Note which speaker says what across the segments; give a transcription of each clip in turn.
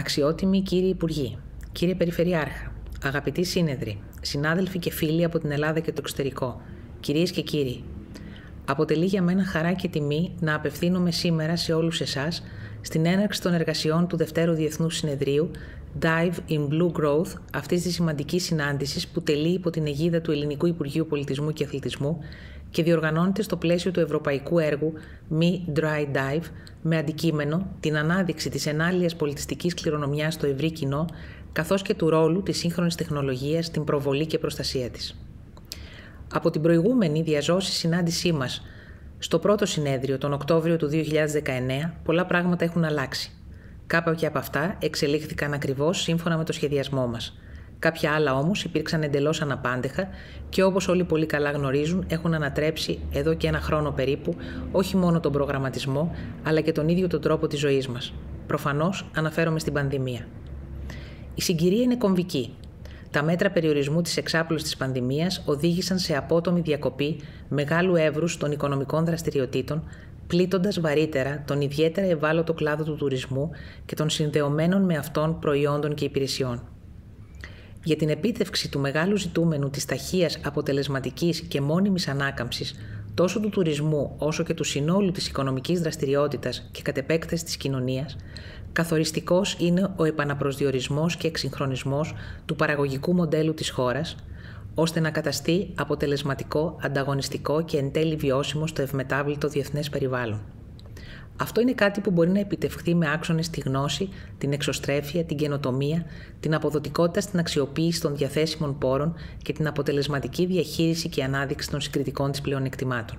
Speaker 1: Αξιότιμοι κύριοι Υπουργοί, κύριε Περιφερειάρχα, αγαπητοί σύνεδροι, συνάδελφοι και φίλοι από την Ελλάδα και το εξωτερικό, κυρίες και κύριοι, αποτελεί για μένα χαρά και τιμή να απευθύνομαι σήμερα σε όλους εσάς στην έναρξη των εργασιών του Δευτέρου Διεθνούς Συνεδρίου Dive in Blue Growth αυτής της σημαντικής συνάντησης που τελεί υπό την αιγίδα του Ελληνικού Υπουργείου Πολιτισμού και Αθλητισμού και διοργανώνεται στο πλαίσιο του ευρωπαϊκού έργου Me Dry Dive με αντικείμενο την ανάδειξη της ενάλλειας πολιτιστικής κληρονομιάς στο ευρύ κοινό καθώς και του ρόλου της σύγχρονης τεχνολογίας στην προβολή και προστασία της. Από την προηγούμενη διαζώση συνάντησή μας στο πρώτο συνέδριο τον Οκτώβριο του 2019 πολλά πράγματα έχουν αλλάξει. Κάποια από αυτά εξελίχθηκαν ακριβώς σύμφωνα με το σχεδιασμό μας – Κάποια άλλα όμως υπήρξαν εντελώς αναπάντεχα και όπως όλοι πολύ καλά γνωρίζουν, έχουν ανατρέψει εδώ και ένα χρόνο περίπου όχι μόνο τον προγραμματισμό, αλλά και τον ίδιο τον τρόπο της ζωής μας. Προφανώς αναφέρομαι στην πανδημία. Η συγκυρία είναι κομβική. Τα μέτρα περιορισμού της εξάπλωσης της πανδημίας οδήγησαν σε απότομη διακοπή μεγάλου εύρους των οικονομικών δραστηριοτήτων, πλήττοντας βαρύτερα τον ιδιαίτερα ευάλωτο κλάδο του τουρισμού και των συνδεωμένων με αυτόν προϊόντων και υπηρεσιών. Για την επίτευξη του μεγάλου ζητούμενου της ταχείας, αποτελεσματικής και μόνιμης ανάκαμψης τόσο του τουρισμού όσο και του συνόλου της οικονομικής δραστηριότητας και κατ' επέκταση της κοινωνίας, καθοριστικός είναι ο επαναπροσδιορισμός και εξυγχρονισμός του παραγωγικού μοντέλου της χώρας, ώστε να καταστεί αποτελεσματικό, ανταγωνιστικό και εν τέλει βιώσιμο στο ευμετάβλητο διεθνές περιβάλλον. Αυτό είναι κάτι που μπορεί να επιτευχθεί με άξονες τη γνώση, την εξωστρέφεια, την καινοτομία, την αποδοτικότητα στην αξιοποίηση των διαθέσιμων πόρων και την αποτελεσματική διαχείριση και ανάδειξη των συγκριτικών της πλεονεκτημάτων.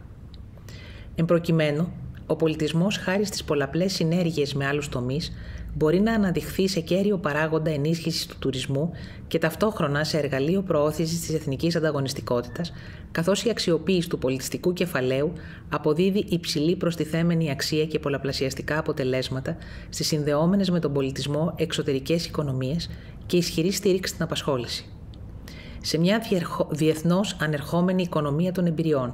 Speaker 1: Εν προκειμένου, ο πολιτισμός, χάρη στις πολλαπλές συνέργειες με άλλους τομείς, μπορεί να αναδειχθεί σε κέριο παράγοντα ενίσχυσης του τουρισμού και ταυτόχρονα σε εργαλείο προώθησης της εθνικής ανταγωνιστικότητας, καθώς η αξιοποίηση του πολιτιστικού κεφαλαίου αποδίδει υψηλή προστιθέμενη αξία και πολλαπλασιαστικά αποτελέσματα στις συνδεόμενες με τον πολιτισμό εξωτερικές οικονομίες και ισχυρή στήριξη στην απασχόληση. Σε μια διεθνώς ανερχόμενη οικονομία των εμπειριών,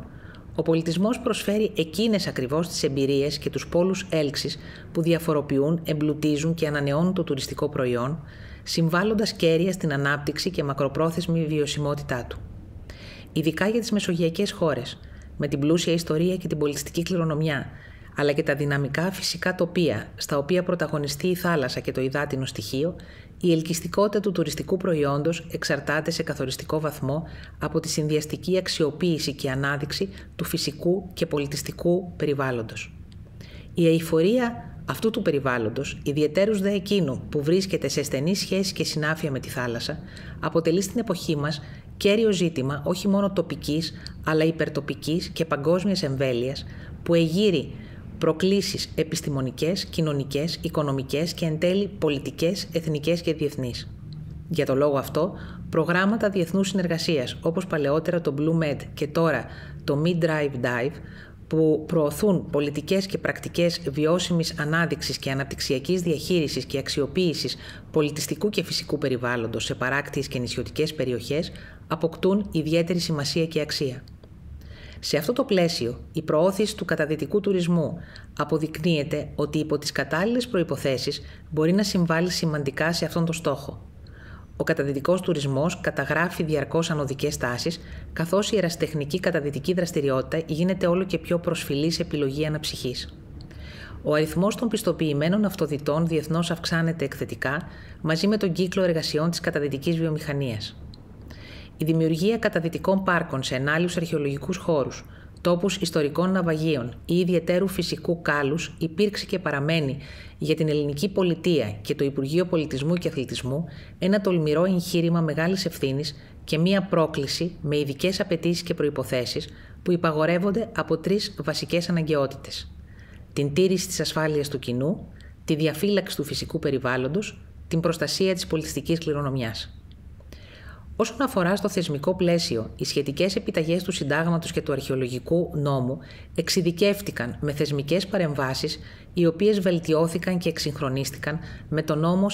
Speaker 1: ο πολιτισμός προσφέρει εκείνες ακριβώς τις εμπειρίες και τους πόλους έλξης που διαφοροποιούν, εμπλουτίζουν και ανανεώνουν το τουριστικό προϊόν, συμβάλλοντας κέρια στην ανάπτυξη και μακροπρόθεσμη βιωσιμότητά του. Ειδικά για τις μεσογειακές χώρες, με την πλούσια ιστορία και την πολιτιστική κληρονομιά, αλλά και τα δυναμικά φυσικά τοπία, στα οποία πρωταγωνιστεί η θάλασσα και το υδάτινο στοιχείο, η ελκυστικότητα του τουριστικού προϊόντος εξαρτάται σε καθοριστικό βαθμό από τη συνδυαστική αξιοποίηση και ανάδειξη του φυσικού και πολιτιστικού περιβάλλοντος. Η αηφορία αυτού του περιβάλλοντος, ιδιαιτέρως δε εκείνου που βρίσκεται σε στενή σχέση και συνάφεια με τη θάλασσα, αποτελεί στην εποχή μας κέριο ζήτημα όχι μόνο τοπικής, αλλά υπερτοπικής και παγκόσμιας εμβέλειας, που εγείρει προκλήσεις επιστημονικές, κοινωνικές, οικονομικές και εν τέλει πολιτικές, εθνικές και διεθνείς. Για το λόγο αυτό, προγράμματα διεθνούς συνεργασίας όπως παλαιότερα το Blue Med και τώρα το Mid Drive Dive που προωθούν πολιτικές και πρακτικές βιώσιμης ανάδειξης και αναπτυξιακής διαχείρισης και αξιοποίησης πολιτιστικού και φυσικού περιβάλλοντος σε παράκτιες και νησιωτικές περιοχές αποκτούν ιδιαίτερη σημασία και αξία. Σε αυτό το πλαίσιο, η προώθηση του καταδυτικού τουρισμού αποδεικνύεται ότι υπό τις κατάλληλες προϋποθέσεις μπορεί να συμβάλλει σημαντικά σε αυτόν τον στόχο. Ο καταδυτικός τουρισμός καταγράφει διαρκώς ανωδικές τάσεις, καθώς η εραστεχνική καταδυτική δραστηριότητα γίνεται όλο και πιο προσφυλής επιλογή αναψυχής. Ο αριθμός των πιστοποιημένων αυτοδιτών διεθνώς αυξάνεται εκθετικά μαζί με τον κύκλο εργασιών της καταδυτικής βιομηχανίας. Η δημιουργία καταδυτικών πάρκων σε ενάλλειους αρχαιολογικούς χώρους, τόπους ιστορικών ναυαγίων ή ιδιαιτέρου φυσικού κάλους υπήρξε και παραμένει για την ελληνική πολιτεία και το Υπουργείο Πολιτισμού και Αθλητισμού ένα τολμηρό εγχείρημα μεγάλης ευθύνης και μία πρόκληση με ειδικές απαιτήσεις και προϋποθέσεις που υπαγορεύονται από τρεις βασικές αναγκαιότητες. Την τήρηση της ασφάλειας του κοινού, τη διαφύλαξη του φυσικού περιβάλλοντος, την προστασία της πολιτιστικής κληρονομιάς. Όσον αφορά στο θεσμικό πλαίσιο, οι σχετικές επιταγές του Συντάγματος και του Αρχαιολογικού Νόμου εξειδικεύτηκαν με θεσμικές παρεμβάσεις, οι οποίες βελτιώθηκαν και εξυγχρονίστηκαν με το νόμο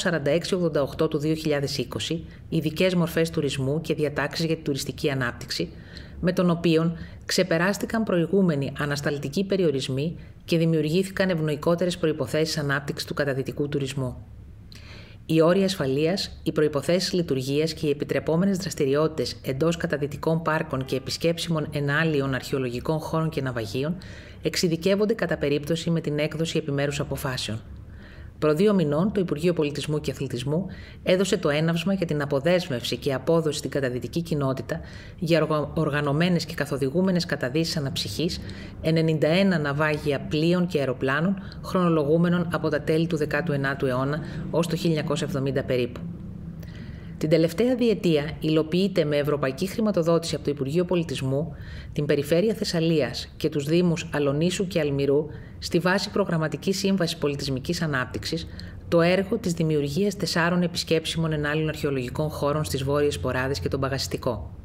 Speaker 1: 4688 του 2020, ειδικές μορφές τουρισμού και διατάξεις για την τουριστική ανάπτυξη, με τον οποίο ξεπεράστηκαν προηγούμενοι ανασταλτικοί περιορισμοί και δημιουργήθηκαν ευνοϊκότερες προποθέσει ανάπτυξης του καταδυτικού τουρισμού. Οι όροι ασφαλείας, οι προποθέσει λειτουργίας και οι επιτρεπόμενες δραστηριότητες εντός καταδυτικών πάρκων και επισκέψιμων ενάλειων αρχαιολογικών χώρων και ναυαγίων εξειδικεύονται κατά περίπτωση με την έκδοση επιμέρους αποφάσεων. Προ δύο μηνών, το Υπουργείο Πολιτισμού και Αθλητισμού έδωσε το έναυσμα για την αποδέσμευση και απόδοση στην καταδυτική κοινότητα για οργανωμένες και καθοδηγούμενες καταδύσεις αναψυχής 91 ναυάγια πλοίων και αεροπλάνων χρονολογούμενων από τα τέλη του 19ου αιώνα ως το 1970 περίπου. Την τελευταία διετία υλοποιείται με ευρωπαϊκή χρηματοδότηση από το Υπουργείο Πολιτισμού, την Περιφέρεια Θεσσαλίας και τους Δήμους Αλονίσου και Αλμυρού στη βάση προγραμματικής σύμβασης πολιτισμικής ανάπτυξης το έργο της δημιουργίας τεσσάρων επισκέψιμων ενάλλων αρχαιολογικών χώρων στις Βόρειες Ποράδες και τον Παγαστικό.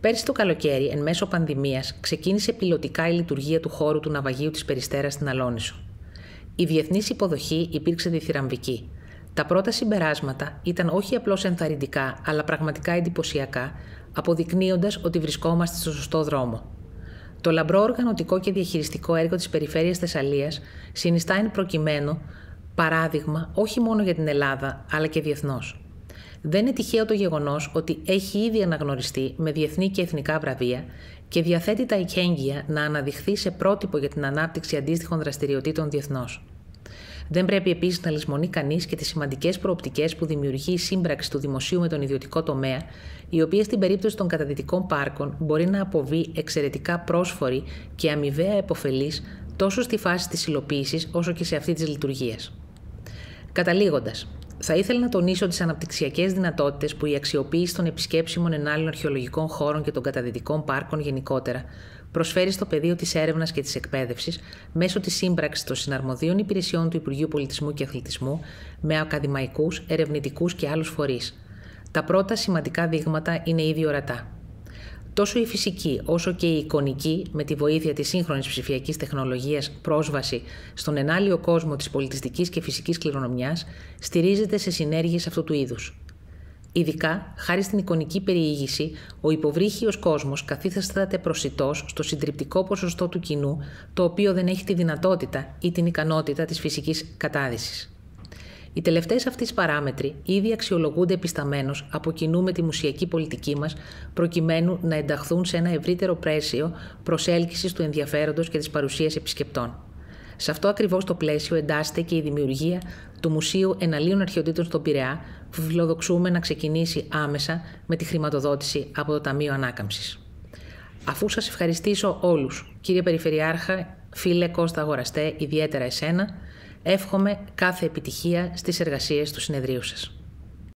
Speaker 1: Πέρσι το καλοκαίρι, εν μέσω πανδημίας, ξεκίνησε πιλωτικά η λειτουργία του χώρου του ναυαγίου της Περιστέρας στην Αλόνισο. Η διεθνής υποδοχή υπήρξε διθυραμβική. Τα πρώτα συμπεράσματα ήταν όχι απλώς ενθαρρυντικά, αλλά πραγματικά εντυπωσιακά, αποδεικνύοντας ότι βρισκόμαστε στο σωστό δρόμο. Το λαμπρό οργανωτικό και διαχειριστικό έργο της Περιφέρειας Θεσσαλίας συνιστά εν προκειμένου παράδειγμα όχι μόνο για την Ελλάδα, αλλά και διεθνώς. Δεν είναι τυχαίο το γεγονός ότι έχει ήδη αναγνωριστεί με διεθνή και εθνικά βραβεία και διαθέτει τα ειχέγγυα να αναδειχθεί σε πρότυπο για την ανάπτυξη αντίστοιχων δραστηριοτήτων διεθνώς. Δεν πρέπει επίσης να λησμονεί κανείς και τις σημαντικές προοπτικές που δημιουργεί η σύμπραξη του δημοσίου με τον ιδιωτικό τομέα, η οποία στην περίπτωση των καταδυτικών πάρκων μπορεί να αποβεί εξαιρετικά πρόσφορη και αμοιβαία επωφελής τόσο στη φάση της υλοποίησης όσο και σε αυτή της λειτουργίας. Καταλήγοντας, θα ήθελα να τονίσω τις αναπτυξιακές δυνατότητες που η αξιοποίηση των επισκέψιμων ενάλλων αρχαιολογικών χώρων και των καταδυτικών πάρκων γενικότερα προσφέρει στο πεδίο της έρευνας και της εκπαίδευσης μέσω της σύμπραξης των συναρμοδίων υπηρεσιών του Υπουργείου Πολιτισμού και Αθλητισμού με ακαδημαϊκούς, ερευνητικούς και άλλους φορείς. Τα πρώτα σημαντικά δείγματα είναι ήδη ορατά. Τόσο η φυσική όσο και η εικονική, με τη βοήθεια της σύγχρονης ψηφιακής τεχνολογίας πρόσβαση στον ενάλλειο κόσμο της πολιτιστικής και φυσικής κληρονομιάς, στηρίζεται σε συνέργειες αυτού του είδους. Ειδικά, χάρη στην εικονική περιήγηση, ο υποβρύχιος κόσμος καθίσταται προσιτός στο συντριπτικό ποσοστό του κοινού, το οποίο δεν έχει τη δυνατότητα ή την ικανότητα της φυσικής κατάδυσης. Οι τελευταίες αυτέ παράμετροι ήδη αξιολογούνται επισταμένως από κοινού με τη μουσιακή πολιτική μας, προκειμένου να ενταχθούν σε ένα ευρύτερο πλαίσιο προσέλκυσης του ενδιαφέροντος και της παρουσίας επισκεπτών. Σε αυτό ακριβώς το πλαίσιο εντάσσεται και η δημιουργία του Μουσείου Εναλίων Αρχαιοτήτων στον Πειραιά, που φιλοδοξούμε να ξεκινήσει άμεσα με τη χρηματοδότηση από το Ταμείο Ανάκαμψης. Αφού σας ευχαριστήσω όλους, κύριε Περιφερειάρχα, φίλε Κώστα Αγοραστέ, ιδιαίτερα εσένα, εύχομαι κάθε επιτυχία στις εργασίες του συνεδρίου σας.